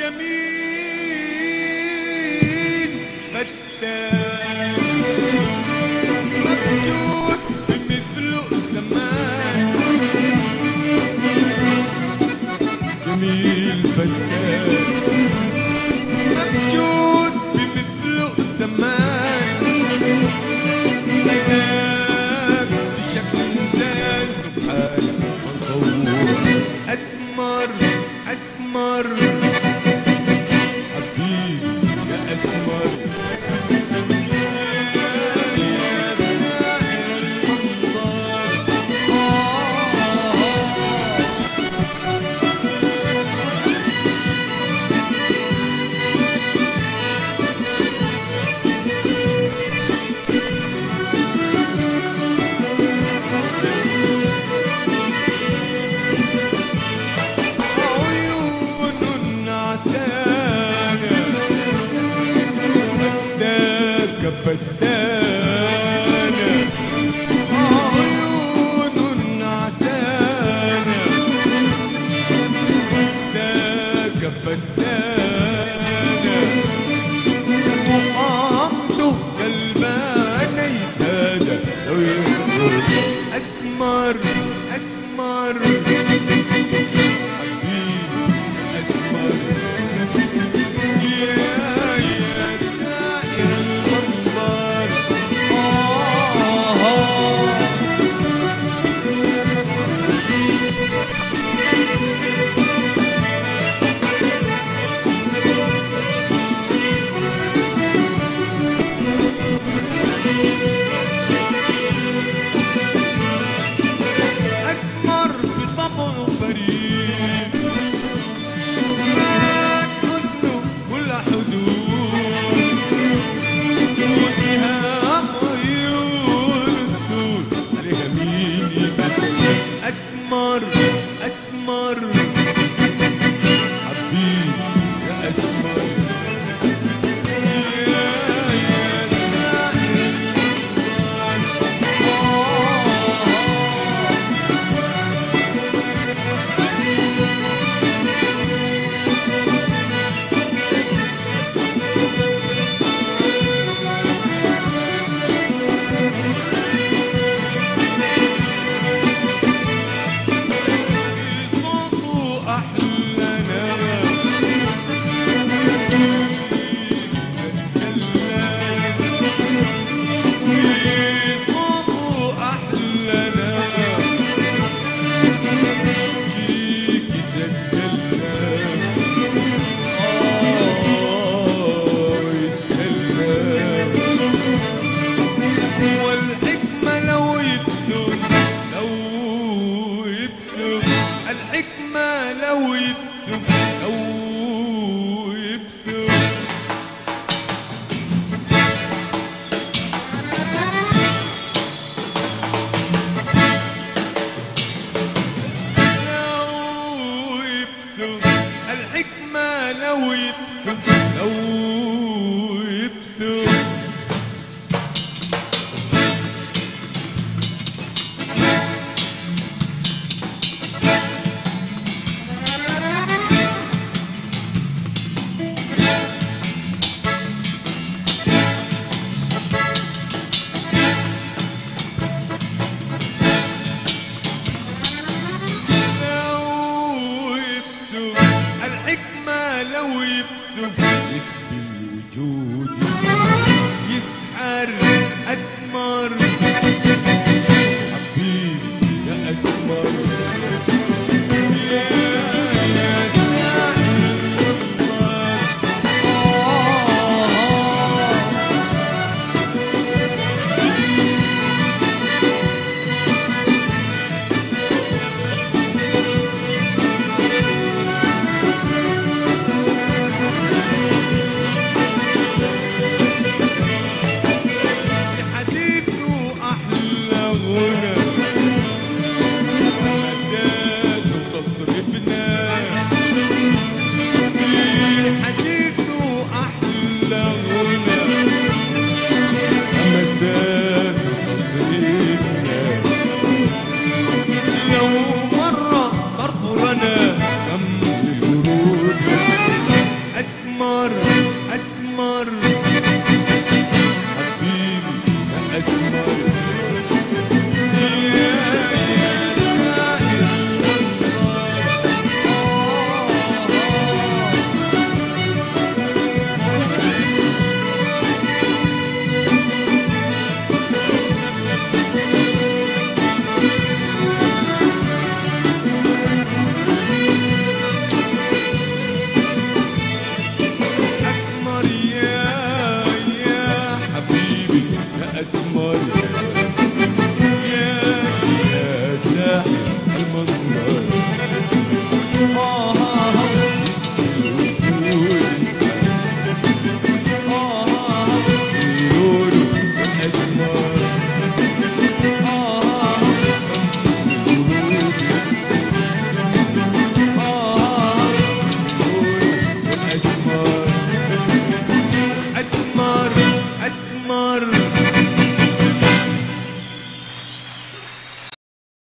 جميل فتان موجود بمثله زمان. but الحكمة لو as morning.